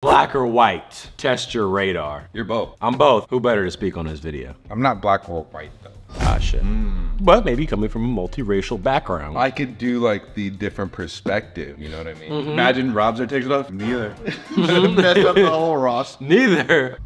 Black or white? Test your radar. You're both. I'm both. Who better to speak on this video? I'm not black or white though. Ah, shit. But maybe coming from a multiracial background. I could do like the different perspective. You know what I mean? Imagine Rob's takes it off. Neither. Mess up the whole Ross. Neither.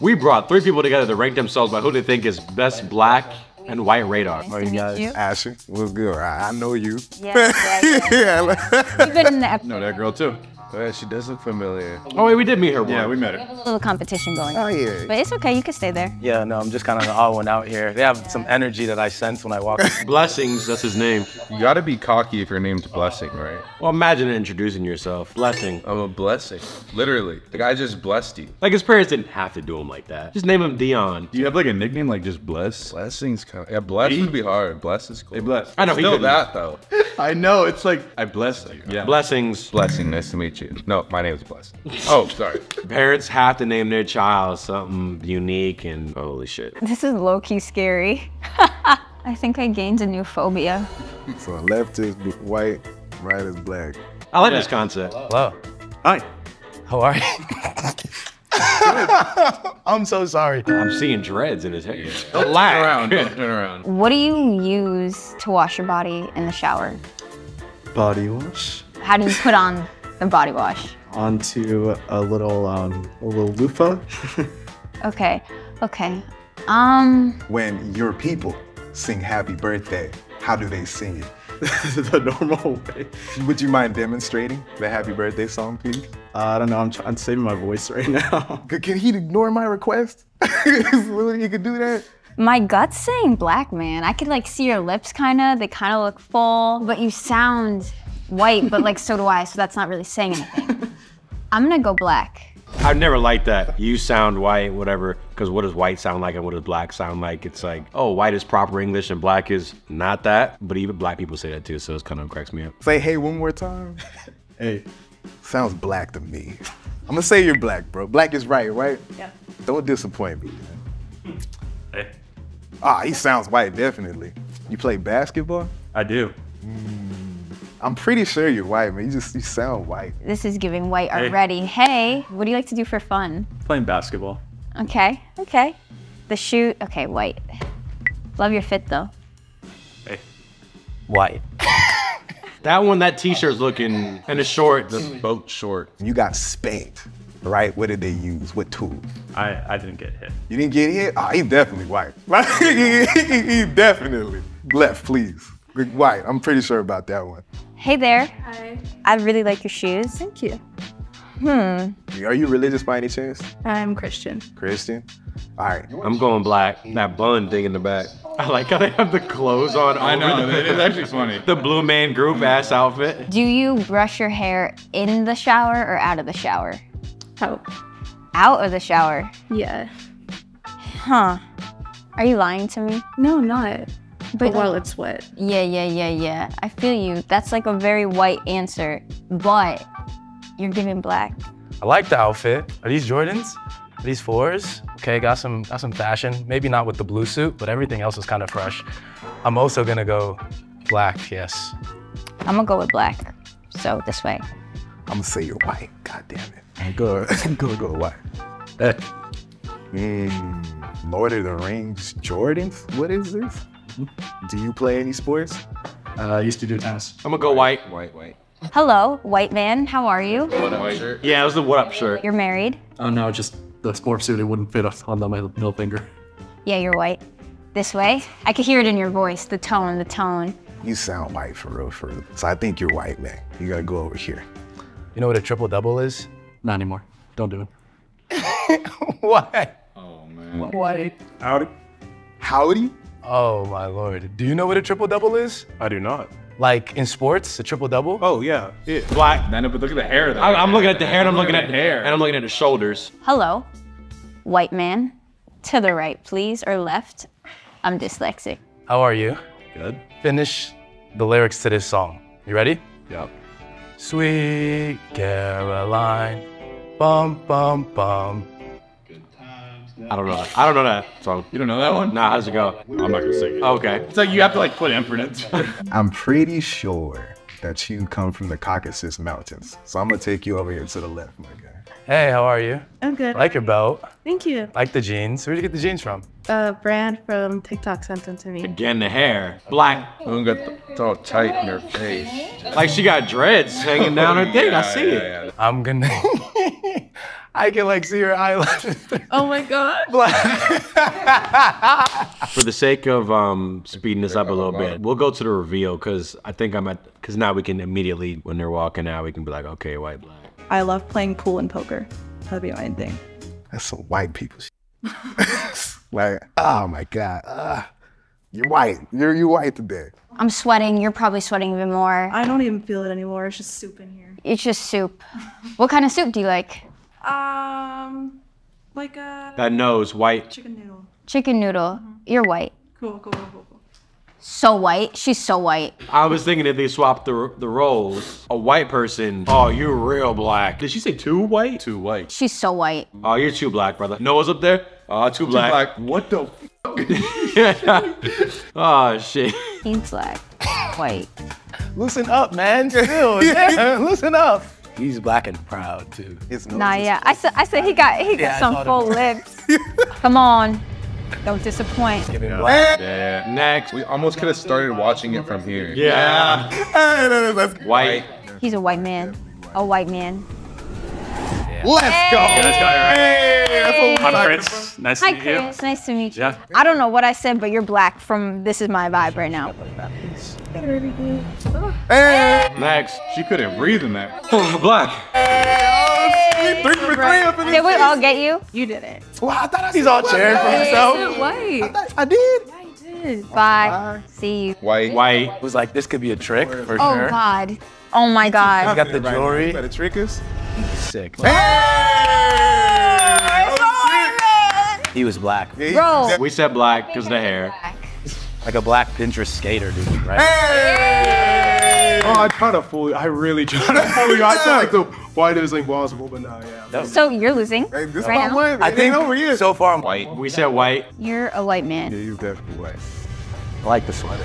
We brought three people together to rank themselves by who they think is best black and white radar. How you guys? you. Asher, what's good? I, I know you. Yeah, yeah, yeah. yeah. You've been in the ep- No, that girl too. Oh, yeah, she does look familiar. Oh wait, we did meet her once. Yeah, we met her. a little competition going. Oh yeah. But it's okay, you can stay there. Yeah, no, I'm just kind of the odd one out here. They have some energy that I sense when I walk. Blessings, that's his name. You gotta be cocky if your name's Blessing, right? Well, imagine introducing yourself. Blessing. I'm a blessing. Literally. The guy just blessed you. Like his parents didn't have to do him like that. Just name him Dion. Do you have like a nickname like just Bless? Blessing's kind of. Yeah, bless would be hard. Bless is cool. Hey, Bless. I know he Still couldn't. that though. I know, it's like, I bless you. Yeah. Blessings. Blessing, nice to meet you. No, my name is Blessing. Oh, sorry. Parents have to name their child something unique and holy shit. This is low key scary. I think I gained a new phobia. So left is white, right is black. I like this concept. Hello. Hi. How are you? I'm so sorry. I'm seeing dreads in his hair. Turn around. Don't turn around. What do you use to wash your body in the shower? body wash How do you put on the body wash? onto a little um a little loofah. Okay, okay. Um, When your people sing happy birthday, how do they sing it? the normal way. Would you mind demonstrating the happy birthday song, please? Uh, I don't know. I'm, trying, I'm saving my voice right now. Can he ignore my request? you could do that? my gut's saying black, man. I could like see your lips kinda, they kinda look full, but you sound white, but like so do I, so that's not really saying anything. I'm gonna go black. I've never liked that. You sound white, whatever. Because what does white sound like and what does black sound like? It's like, oh, white is proper English and black is not that. But even black people say that too, so it's kind of cracks me up. Say hey one more time. hey, Sounds black to me. I'm gonna say you're black, bro. Black is right, right? Yeah. Don't disappoint me, man. Hey. Ah, he sounds white, definitely. You play basketball? I do. I'm pretty sure you're white, man. You just you sound white. This is giving white Hey. already. Hey, what do you like to do for fun? Playing basketball. Okay, okay. The shoot, okay, white. Love your fit though. Hey. White. That one, that t-shirt's looking, and the shorts. boat short. You got spanked, right? What did they use? What tool? I, I didn't get hit. You didn't get hit? Ah, he's definitely white. he, he definitely left, please. White. I'm pretty sure about that one. Hey there. Hi. I really like your shoes. Thank you. Hmm. Are you religious by any chance? I'm Christian. Christian? All right. I'm going black. That bun thing in the back. I like how they have the clothes on. I know. the- It is actually funny. The blue man group ass outfit. Do you brush your hair in the shower or out of the shower? Oh, Out of the shower. yeah. Huh. Are you lying to me? No, I'm not. But But- while it's wet. Yeah, yeah, yeah, yeah. I feel you. That's like a very white answer, but you're giving black. I like the outfit. Are these Jordans? Are these fours? Okay, got some got some fashion. Maybe not with the blue suit, but everything else is kind of fresh. I'm also gonna go black. Yes. I'm gonna go with black. So this way. I'm gonna say you're white. God damn it. I'm gonna, I'm gonna go white. hey. Mm, Lord of the Rings Jordans? What is this? Do you play any sports? Uh, I used to do tennis. I'm gonna go white. White, white. Hello, white man. How are you? White shirt. Yeah, it was the what up shirt. You're married? Oh no, just the sports suit. It wouldn't fit on the, my middle finger. Yeah, you're white. This way? I could hear it in your voice, the tone, the tone. You sound white for real, for real. So I think you're white, man. You gotta go over here. You know what a triple double is? Not anymore. Don't do it. Why? Oh man. White. Howdy. Howdy? Oh my lord. Do you know what a triple double is? I do not. Like in sports, a triple double? Oh yeah. yeah. Black. Man, but look at the hair though. I, I'm looking at the hair and I'm looking at the hair. and I'm looking at the shoulders. Hello, white man. To the right, please, or left. I'm dyslexic. How are you? Good. Finish the lyrics to this song. You ready? Yep. Sweet Caroline, bum bum bum. I don't know. That. I don't know that song. You don't know that one? Nah, how's it go? I'm not gonna sing it. Okay. It's like you have to like put infinite. I'm pretty sure that you come from the Caucasus Mountains. So I'm gonna take you over here to the left, my guy. Hey, how are you? I'm good. Like your belt. Thank you. Like the jeans. Where'd you get the jeans from? A brand from TikTok sent them to me. Again, the hair. Black. Don't got the, it's all tight in her face. Like she got dreads hanging down her thing. I see it. Yeah, yeah. I'm gonna. I can like see your eyelashes. Oh my god. For the sake of um, speeding this up a little bit, we'll go to the reveal because I think I'm at. Because now we can immediately, when they're walking out, we can be like, okay, white, black. I love playing pool and poker. That'd be my thing. That's some white people. shit. like, oh my god, uh, you're white. You're you white today. I'm sweating. You're probably sweating even more. I don't even feel it anymore. It's just soup in here. It's just soup. What kind of soup do you like? Um, like a That nose, white. chicken noodle. Chicken noodle. You're white. Cool, cool, cool, cool. cool. So white. She's so white. I was thinking if they swapped the the roles, a white person. Oh, you're real black. Did she say too white? Too white. She's so white. Oh, you're too black, brother. Noah's up there. Oh, too black. Like, what the? oh shit. He's black. White. Loosen up, man. Still, yeah, loosen up. He's black and proud too. His nose Nah, yeah. I said, I said he got, he got Yeah, I some full lips. Come on. Don't disappoint. Give him black. Yeah. Next. We almost could have started watching it from here. Yeah. Hey, no, no, White. He's a white man. A white man. let's go. Let's go. Hey, that's what we I'm like. Chris. Nice to Hi, meet you. Chris. Nice to meet you. Yeah. I don't know what I said, but you're black from This Is My Vibe right now. Hey, Next. She couldn't breathe in that. Oh, black. three for three up in Did we all get you? You did it. Well, I thought I He's all cheering for himself. White. I did. Bye. See you. White. White. Was like, this could be a trick for Oh, sure. God. Oh, my God. I got the jewelry. You better trick us. Sick. Hey! He was black. Bro. We said black because of the hair. Like a black Pinterest skater, dude, right? Hey! Oh, I try to fool you. I really try to fool you. I try like the whitest thing possible, but no, yeah. So you're losing Hey, this right now? one. I think over here. so far I'm White. We said white. You're a white man. Yeah, you definitely white. I like the sweater.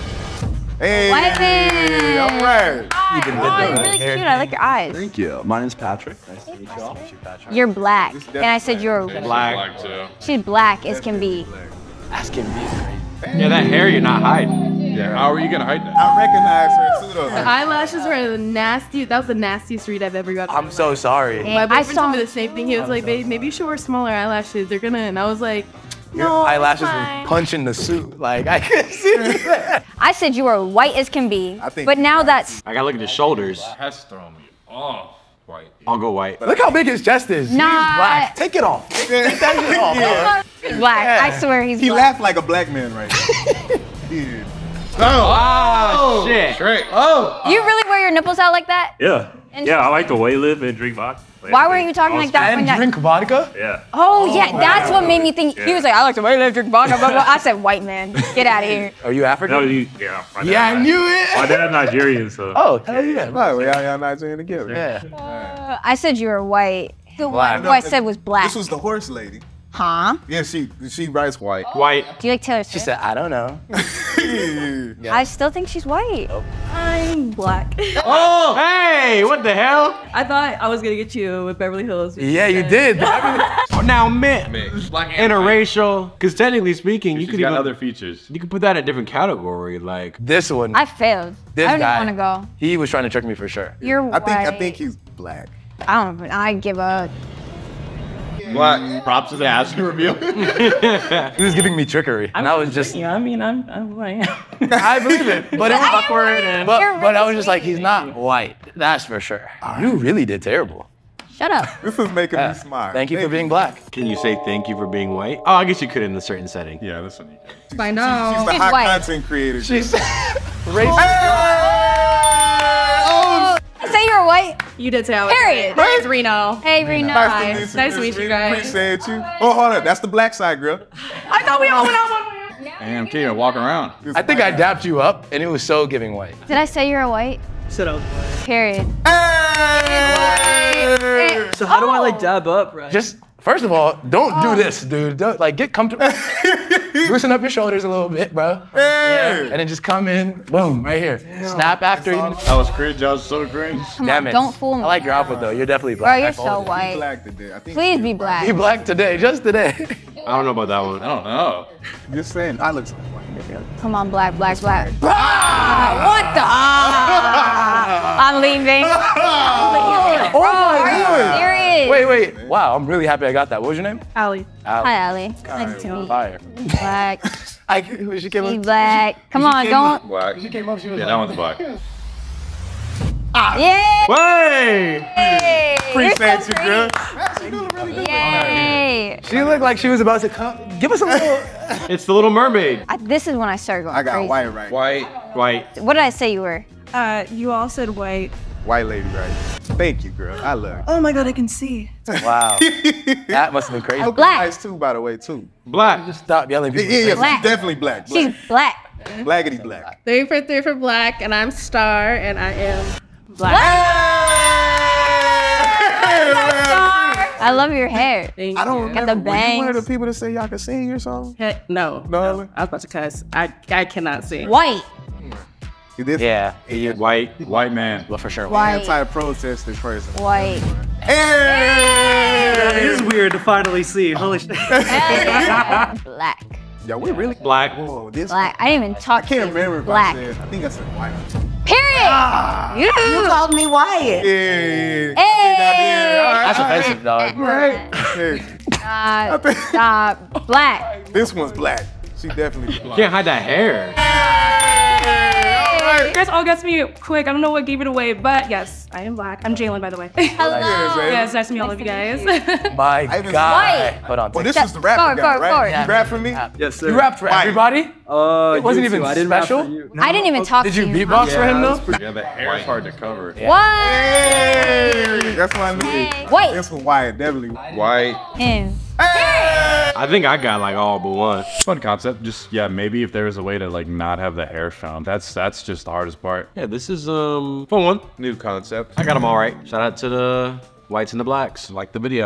Hey, White man. all right. You did Oh, good you're really Hair- cute. I like your eyes. Thank you. My name's Patrick. Nice to meet y'all. You're black. And I said you're Black. too. she's black as can be. Asking me is crazy. Yeah, that hair you're not hiding. Yeah. How are you gonna hide that? I recognize her too, though. The eyelashes were the nasty. That was the nastiest read I've ever got. I'm so sorry. My I boyfriend saw told me the same thing. He was like, "Babe, maybe you should wear smaller eyelashes. They're gonna." And I was like, Your "No, eyelashes it's were punching the suit. Like I couldn't see that. I said you were white as can be. I think But now right. that's I gotta look at his shoulders. Has thrown me off. White. I'll go white. Look how big his chest is. He's Nah. black. Take it off. Take that shit off. bro. black. I swear he's black. He black. laughed like a black man right now. Dude. Oh. Oh, oh, shit. Great. Oh. You really wear your nipples out like that? Yeah. Yeah, I like the way live and drink vodka. Why were you talking like that? when And that- drink vodka? Yeah. Oh, yeah, that's what made me think. He was like, I like to way they drink vodka. Blah, blah. I said, white man, get out of here. Are you African? No, you, yeah. Yeah, I knew it. My dad Nigerian, so. Oh, hell yeah. Right, we all y'all Nigerian together. Yeah. Uh, I said you were white. The Black. one who I said was black. This was the horse lady. Huh? Yeah, she she writes white. White. Do you like Taylor Swift? She said, I don't know. yeah. I still think she's white. I'm black. Oh, hey, what the hell? I thought I was gonna get you with Beverly Hills. Yeah, you did. Now, man, Black and white. interracial, because technically speaking, you could got even other features. you could put that in a different category. Like, this one, I failed. this I don't guy, even want to go. he was trying to trick me for sure. You're I white. think I think he's black. I don't. I give up. Black. Props to the ass reveal. He was giving me trickery. I And I was just, Yeah, I mean, I'm, I'm who I am. I believe it. But it was Awkward and. But, You're but I was just like, he's not white. That's for sure. You really did terrible. Shut up. This is making Yeah. me smile. Thank you for being black. can you say thank you for being white? Oh, I guess you could in a certain setting. Yeah, this one you can. Find She's out. the She's hot white. content creator. She's racist. Oh, I say you're white. You did say I was. Period. My name's Reno. Hey, Rena. nice to meet you. Nice to meet you guys. Appreciate you. Oh, hold on. That's the black side, girl. I thought we all went out one way. Damn, Tina, walk around. I think I dapped you up, and it was so giving white. Did I say you're a white? Said I was white. Period. Hey! So how do I like dab up, right? Just First of all, don't do ah. this, dude. Don't, like, get comfortable. Loosen up your shoulders a little bit, bro. Yeah. And then just come in, boom, right here. Snap after even. That was cringe. That was so cringe. Come Damn on, it. don't fool me. I like your outfit though. You're definitely black. Bro, you're I so followed it. white. Black today. I think Please be black. Be black today, just today. I don't know about that one. I don't know. Just saying, I look so. Come on, black, black, black. Ah, what the? Ah, I'm leaving. oh my Are you serious? Wait, wait. Wow, I'm really happy I got that. What was your name? Ali. Al. Hi, Ali. Nice to meet you. Fire. Black. I, she came Be up. black. Come on, don't. Black. She came up. She was Yeah, like, that one's black. Yay! Way! Yay! Appreciate you, girl. Yay! She looked like she was about to come. Give us a little. It's the Little Mermaid. I, this is when I started going I got crazy. white right. White. White. What did I say you were? Uh, you all said white. White lady right. Thank you, girl. I love you. Oh my god, I can see. wow. That must have been crazy. Oh, Black. Nice too, by the way, too. Black. Just stop yelling. Yeah, People yeah, yeah, Black. she's definitely black. She's Black. black. Blackity black. Three for three for black, and I'm Star, and I am black. I love your hair. Thank I don't you. remember. the Were you one of the people that say y'all can sing your song? Heck, no, No, no, I was about to cuss. I I cannot sing. White. You did. Yeah. White. White man. Well, for sure. White. Anti-protesting person. White. Hey! It is weird to finally see. Holy shit. Hell yeah. Black. Yo, we really Black. Whoa, this. Black. I didn't even talk I can't remember if Black. I said. I think I said white. Period. Ah. you. called me Wyatt. Yeah. Hey. That's offensive, dog. Right. Hey, Stop. Stop. Uh, uh, black. this one's black. She definitely black. Can't hide that hair. You guys all got to me quick. I don't know what gave it away, but yes, I am black. I'm Jalen, by the way. Hello. yes, nice to meet all of you guys. My God. White. Hold on. Well, this was the rap Forward, guy, forward, right? forward. You rap for me? Yes, sir. You rapped for White. everybody? Uh, It wasn't even too. I didn't rap special? you. I didn't even talk Did to you Did you. beatbox for him though? Yeah, the hair is hard to cover. What? Hey, that's what I knew. Hey. White. This one Wyatt, definitely. White. Him. I think I got like all but one. Fun concept. Just yeah, maybe if there was a way to like not have the hair shown. That's that's just the hardest part. Yeah, this is um fun one. New concept. I got them all right. Shout out to the whites and the blacks. Like the video.